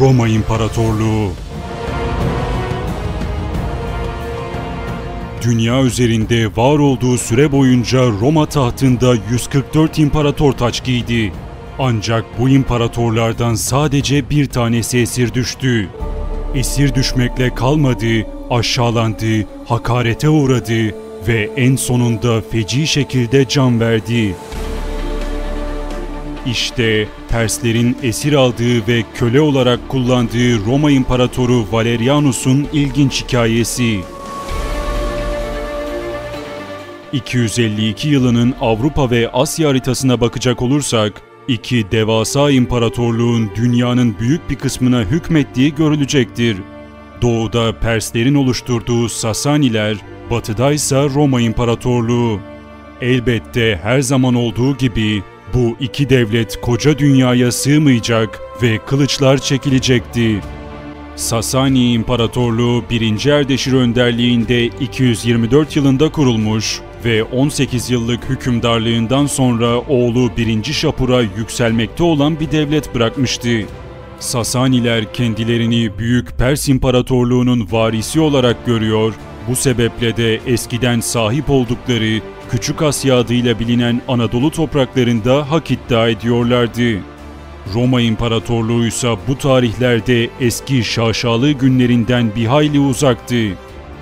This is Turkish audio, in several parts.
Roma İmparatorluğu Dünya üzerinde var olduğu süre boyunca Roma tahtında 144 imparator taç giydi. Ancak bu imparatorlardan sadece bir tanesi esir düştü. Esir düşmekle kalmadı, aşağılandı, hakarete uğradı ve en sonunda feci şekilde can verdi. İşte Perslerin esir aldığı ve köle olarak kullandığı Roma İmparatoru Valerianus'un ilginç hikayesi. 252 yılının Avrupa ve Asya haritasına bakacak olursak, iki devasa imparatorluğun dünyanın büyük bir kısmına hükmettiği görülecektir. Doğuda Perslerin oluşturduğu Sasaniler, batıda ise Roma İmparatorluğu. Elbette her zaman olduğu gibi bu iki devlet koca dünyaya sığmayacak ve kılıçlar çekilecekti. Sasani İmparatorluğu 1. Erdeşir önderliğinde 224 yılında kurulmuş ve 18 yıllık hükümdarlığından sonra oğlu 1. Şapur'a yükselmekte olan bir devlet bırakmıştı. Sasaniler kendilerini Büyük Pers İmparatorluğu'nun varisi olarak görüyor, bu sebeple de eskiden sahip oldukları Küçük Asya adıyla bilinen Anadolu topraklarında hak iddia ediyorlardı. Roma İmparatorluğu ise bu tarihlerde eski şaşalı günlerinden bir hayli uzaktı.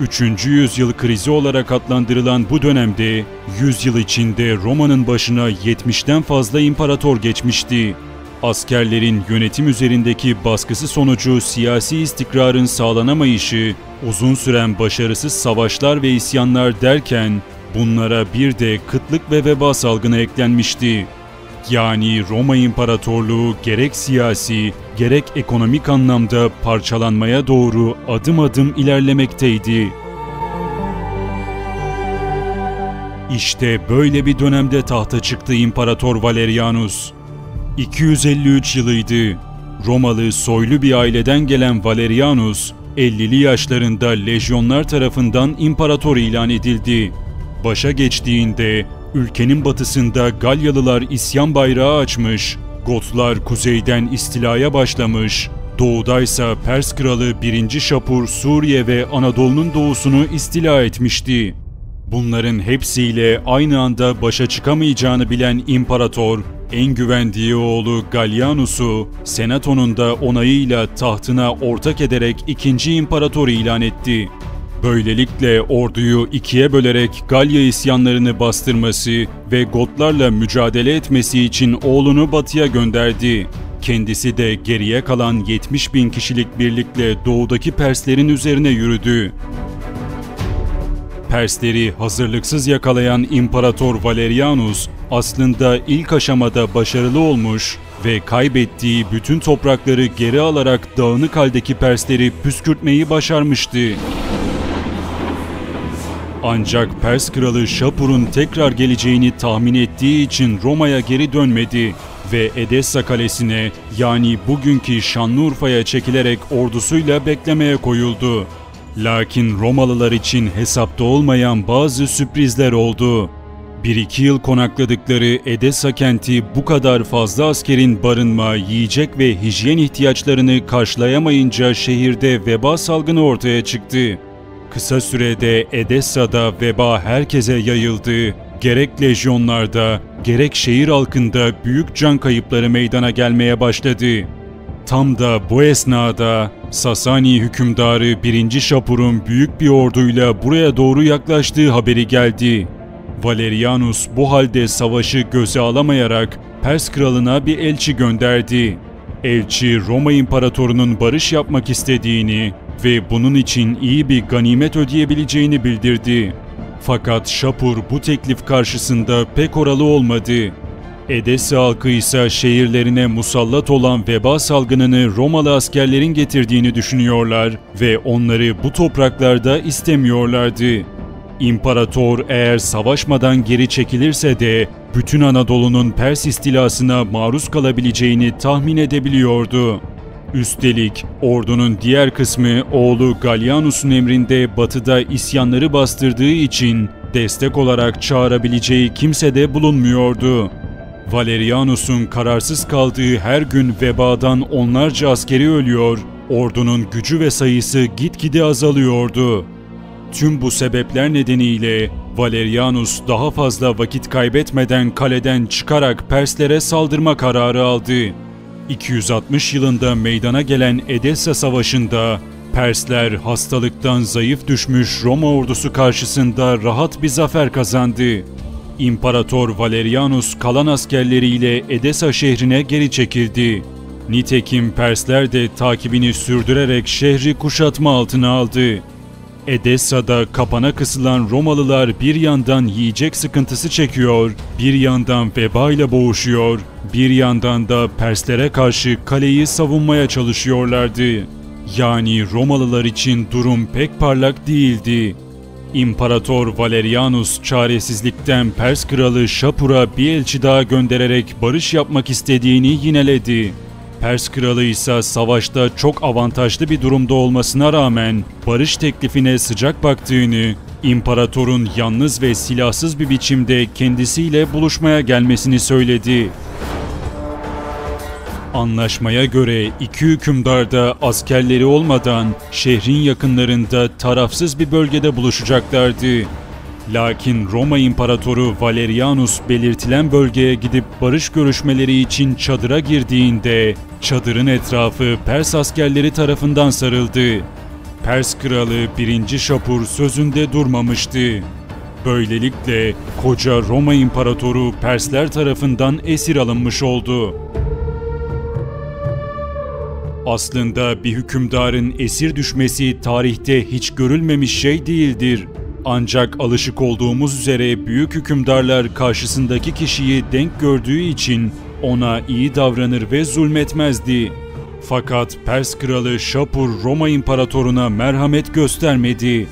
3. yüzyıl krizi olarak adlandırılan bu dönemde 100 yıl içinde Roma'nın başına 70'ten fazla imparator geçmişti. Askerlerin yönetim üzerindeki baskısı sonucu siyasi istikrarın sağlanamayışı, uzun süren başarısız savaşlar ve isyanlar derken bunlara bir de kıtlık ve veba salgını eklenmişti. Yani Roma İmparatorluğu gerek siyasi gerek ekonomik anlamda parçalanmaya doğru adım adım ilerlemekteydi. İşte böyle bir dönemde tahta çıktı İmparator Valerianus. 253 yılıydı. Romalı soylu bir aileden gelen Valerianus, 50'li yaşlarında lejyonlar tarafından imparator ilan edildi. Başa geçtiğinde ülkenin batısında Galyalılar isyan bayrağı açmış, Gotlar kuzeyden istilaya başlamış, doğudaysa Pers kralı 1. Şapur Suriye ve Anadolu'nun doğusunu istila etmişti. Bunların hepsiyle aynı anda başa çıkamayacağını bilen imparator, en güvendiği oğlu Gallianus'u senatonun da onayıyla tahtına ortak ederek ikinci imparator ilan etti. Böylelikle orduyu ikiye bölerek Galya isyanlarını bastırması ve Gotlarla mücadele etmesi için oğlunu batıya gönderdi. Kendisi de geriye kalan 70 bin kişilik birlikle doğudaki Perslerin üzerine yürüdü. Persleri hazırlıksız yakalayan İmparator Valerianus aslında ilk aşamada başarılı olmuş ve kaybettiği bütün toprakları geri alarak dağınık haldeki Persleri püskürtmeyi başarmıştı. Ancak Pers kralı Şapur'un tekrar geleceğini tahmin ettiği için Roma'ya geri dönmedi ve Edessa kalesine yani bugünkü Şanlıurfa'ya çekilerek ordusuyla beklemeye koyuldu. Lakin Romalılar için hesapta olmayan bazı sürprizler oldu. Bir iki yıl konakladıkları Edessa kenti bu kadar fazla askerin barınma, yiyecek ve hijyen ihtiyaçlarını karşılayamayınca şehirde veba salgını ortaya çıktı. Kısa sürede Edessa'da veba herkese yayıldı. Gerek lejyonlarda, gerek şehir halkında büyük can kayıpları meydana gelmeye başladı. Tam da bu esnada Sasani hükümdarı 1. Şapur'un büyük bir orduyla buraya doğru yaklaştığı haberi geldi. Valerianus bu halde savaşı göze alamayarak Pers kralına bir elçi gönderdi. Elçi Roma imparatorunun barış yapmak istediğini ve bunun için iyi bir ganimet ödeyebileceğini bildirdi. Fakat Şapur bu teklif karşısında pek oralı olmadı. Edessa halkı ise şehirlerine musallat olan veba salgınını Romalı askerlerin getirdiğini düşünüyorlar ve onları bu topraklarda istemiyorlardı. İmparator eğer savaşmadan geri çekilirse de bütün Anadolu'nun Pers istilasına maruz kalabileceğini tahmin edebiliyordu. Üstelik ordunun diğer kısmı oğlu Gallianus'un emrinde batıda isyanları bastırdığı için destek olarak çağırabileceği kimse de bulunmuyordu. Valerianus'un kararsız kaldığı her gün vebadan onlarca askeri ölüyor, ordunun gücü ve sayısı gitgide azalıyordu. Tüm bu sebepler nedeniyle Valerianus daha fazla vakit kaybetmeden kaleden çıkarak Perslere saldırma kararı aldı. 260 yılında meydana gelen Edessa Savaşı'nda Persler hastalıktan zayıf düşmüş Roma ordusu karşısında rahat bir zafer kazandı. İmparator Valerianus kalan askerleriyle Edessa şehrine geri çekildi. Nitekim Persler de takibini sürdürerek şehri kuşatma altına aldı. Edessa'da kapana kısılan Romalılar bir yandan yiyecek sıkıntısı çekiyor, bir yandan veba ile boğuşuyor, bir yandan da Perslere karşı kaleyi savunmaya çalışıyorlardı. Yani Romalılar için durum pek parlak değildi. İmparator Valerianus çaresizlikten Pers kralı Şapur'a bir elçi daha göndererek barış yapmak istediğini yineledi. Pers kralı ise savaşta çok avantajlı bir durumda olmasına rağmen barış teklifine sıcak baktığını, imparatorun yalnız ve silahsız bir biçimde kendisiyle buluşmaya gelmesini söyledi. Anlaşmaya göre iki hükümdar da askerleri olmadan şehrin yakınlarında tarafsız bir bölgede buluşacaklardı. Lakin Roma İmparatoru Valerianus belirtilen bölgeye gidip barış görüşmeleri için çadıra girdiğinde çadırın etrafı Pers askerleri tarafından sarıldı. Pers kralı 1. Şapur sözünde durmamıştı. Böylelikle koca Roma İmparatoru Persler tarafından esir alınmış oldu. Aslında bir hükümdarın esir düşmesi tarihte hiç görülmemiş şey değildir. Ancak alışık olduğumuz üzere büyük hükümdarlar karşısındaki kişiyi denk gördüğü için ona iyi davranır ve zulmetmezdi. Fakat Pers kralı Şapur Roma imparatoruna merhamet göstermedi.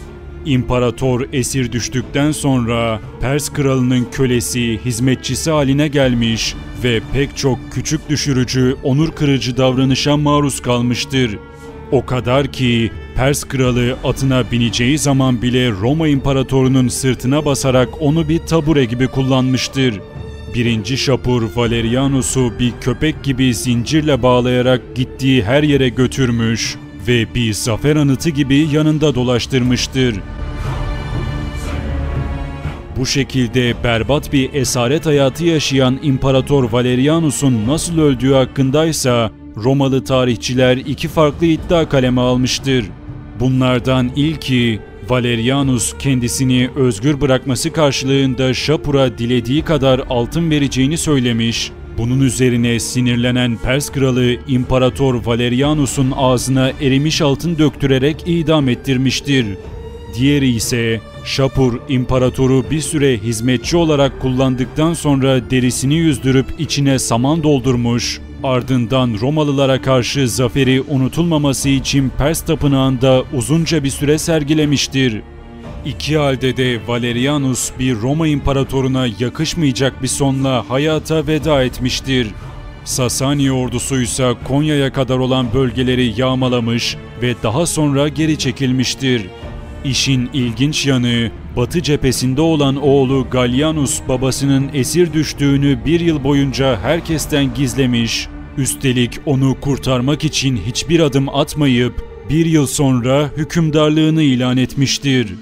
İmparator esir düştükten sonra Pers kralının kölesi, hizmetçisi haline gelmiş ve pek çok küçük düşürücü, onur kırıcı davranışa maruz kalmıştır. O kadar ki Pers kralı atına bineceği zaman bile Roma imparatorunun sırtına basarak onu bir tabure gibi kullanmıştır. Birinci Şapur Valerianus'u bir köpek gibi zincirle bağlayarak gittiği her yere götürmüş ve bir zafer anıtı gibi yanında dolaştırmıştır. Bu şekilde berbat bir esaret hayatı yaşayan İmparator Valerianus'un nasıl öldüğü hakkındaysa Romalı tarihçiler iki farklı iddia kaleme almıştır. Bunlardan ilki Valerianus kendisini özgür bırakması karşılığında Şapur'a dilediği kadar altın vereceğini söylemiş. Bunun üzerine sinirlenen Pers kralı İmparator Valerianus'un ağzına erimiş altın döktürerek idam ettirmiştir. Diğeri ise Şapur imparatoru bir süre hizmetçi olarak kullandıktan sonra derisini yüzdürüp içine saman doldurmuş, ardından Romalılara karşı zaferi unutulmaması için Pers tapınağında uzunca bir süre sergilemiştir. İki halde de Valerianus bir Roma imparatoruna yakışmayacak bir sonla hayata veda etmiştir. Sasani ordusu ise Konya'ya kadar olan bölgeleri yağmalamış ve daha sonra geri çekilmiştir. İşin ilginç yanı Batı cephesinde olan oğlu Gallianus babasının esir düştüğünü bir yıl boyunca herkesten gizlemiş. Üstelik onu kurtarmak için hiçbir adım atmayıp bir yıl sonra hükümdarlığını ilan etmiştir.